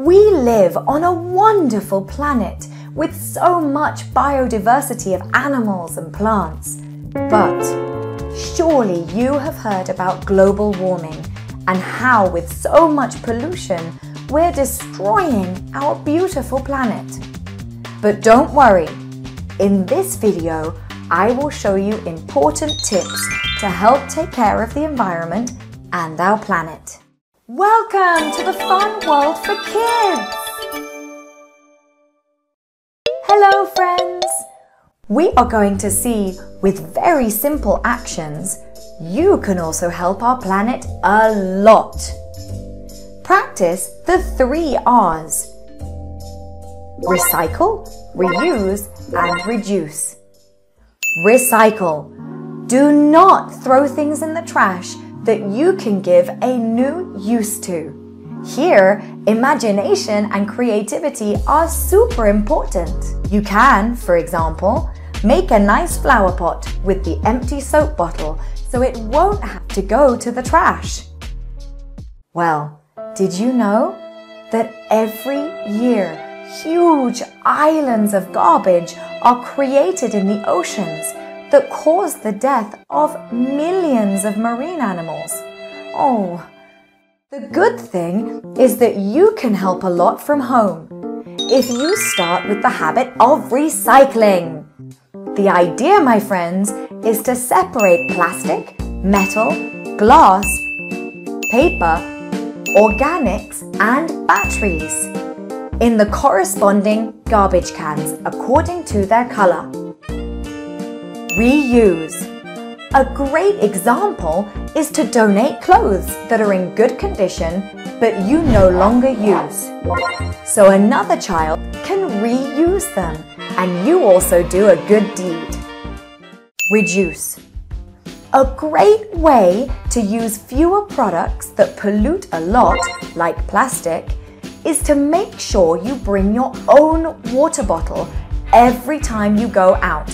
We live on a wonderful planet with so much biodiversity of animals and plants. But surely you have heard about global warming and how, with so much pollution, we're destroying our beautiful planet. But don't worry, in this video, I will show you important tips to help take care of the environment and our planet. Welcome to the Fun World for Kids! Hello friends! We are going to see with very simple actions, you can also help our planet a lot. Practice the three R's. Recycle, reuse and reduce. Recycle. Do not throw things in the trash that you can give a new use to. Here, imagination and creativity are super important. You can, for example, make a nice flower pot with the empty soap bottle so it won't have to go to the trash. Well, did you know that every year huge islands of garbage are created in the oceans that caused the death of millions of marine animals. Oh, the good thing is that you can help a lot from home if you start with the habit of recycling. The idea, my friends, is to separate plastic, metal, glass, paper, organics, and batteries in the corresponding garbage cans according to their color. Reuse. A great example is to donate clothes that are in good condition but you no longer use. So another child can reuse them and you also do a good deed. Reduce. A great way to use fewer products that pollute a lot, like plastic, is to make sure you bring your own water bottle every time you go out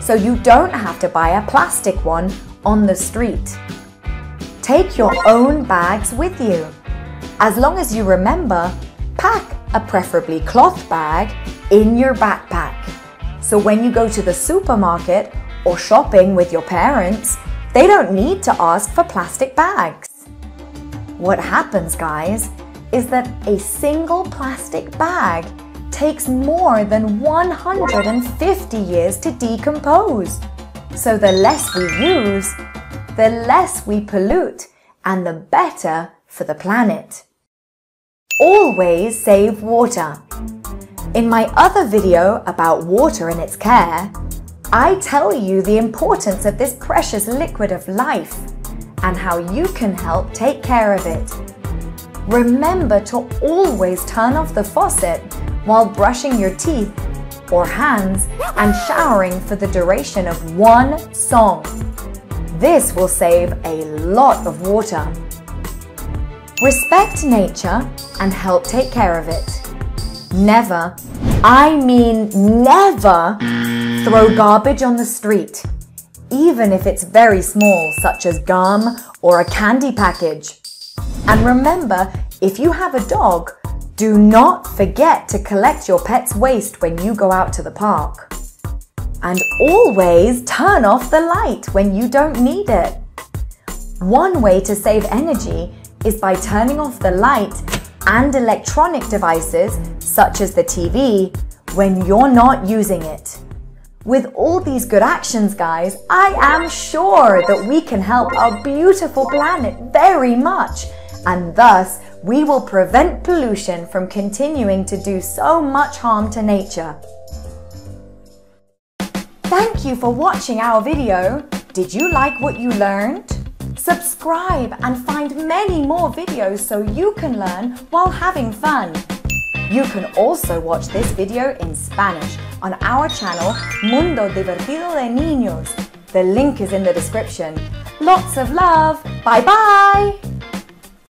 so you don't have to buy a plastic one on the street. Take your own bags with you. As long as you remember, pack a preferably cloth bag in your backpack. So when you go to the supermarket or shopping with your parents, they don't need to ask for plastic bags. What happens, guys, is that a single plastic bag takes more than 150 years to decompose. So the less we use, the less we pollute and the better for the planet. Always save water. In my other video about water and its care, I tell you the importance of this precious liquid of life and how you can help take care of it. Remember to always turn off the faucet while brushing your teeth or hands and showering for the duration of one song. This will save a lot of water. Respect nature and help take care of it. Never, I mean never, throw garbage on the street, even if it's very small, such as gum or a candy package. And remember, if you have a dog, do not forget to collect your pet's waste when you go out to the park. And always turn off the light when you don't need it. One way to save energy is by turning off the light and electronic devices, such as the TV, when you're not using it. With all these good actions, guys, I am sure that we can help our beautiful planet very much and thus we will prevent pollution from continuing to do so much harm to nature. Thank you for watching our video. Did you like what you learned? Subscribe and find many more videos so you can learn while having fun. You can also watch this video in Spanish on our channel Mundo Divertido de Niños. The link is in the description. Lots of love. Bye bye.